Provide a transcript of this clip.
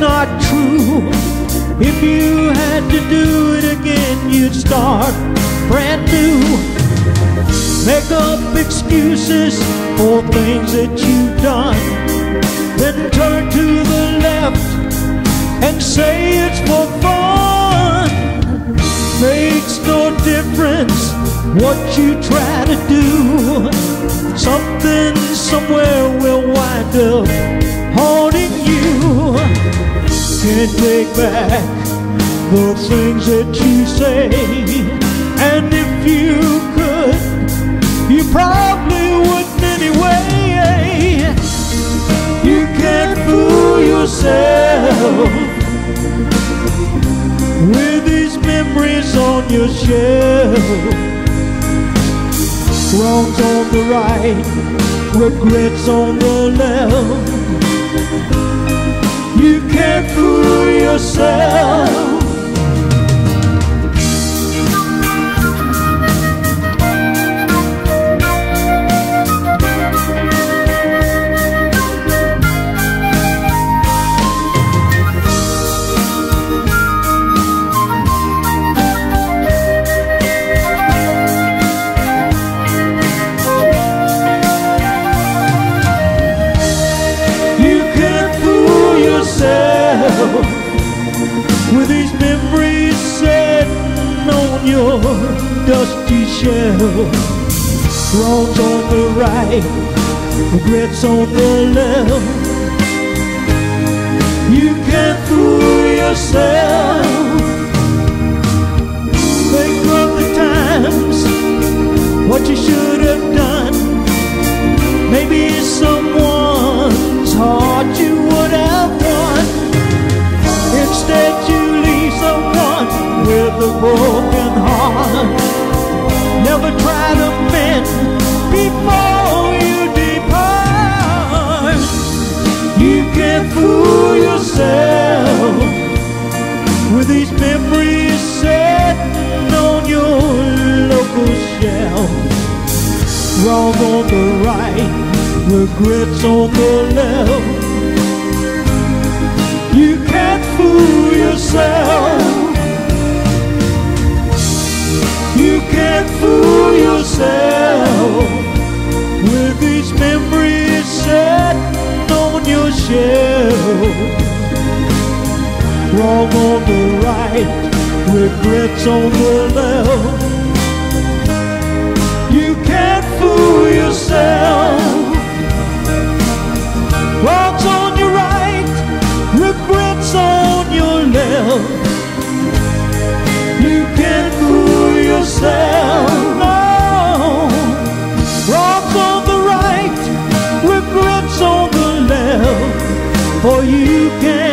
not true. If you had to do it again, you'd start brand new. Make up excuses for things that you've done. Then turn to the left and say it's for fun. Makes no difference what you try to do. Can't take back the things that you say. And if you could, you probably wouldn't anyway. You can't fool yourself with these memories on your shelf. Wrongs on the right, regrets on the left. You can't yourself. Dusty shelf. Wrongs on the right, regrets on the left. You can't fool yourself. Think of the times, what you should have done. Maybe someone's heart you would have won. Instead, you leave someone with a broken heart. Fool yourself with these memories sitting on your local shelf. Wrong on the right, regrets on the left. You can't fool yourself. You can't fool Wrong on the right, regrets on the left. You can't fool yourself. Wrongs on your right, regrets on your left. For you can't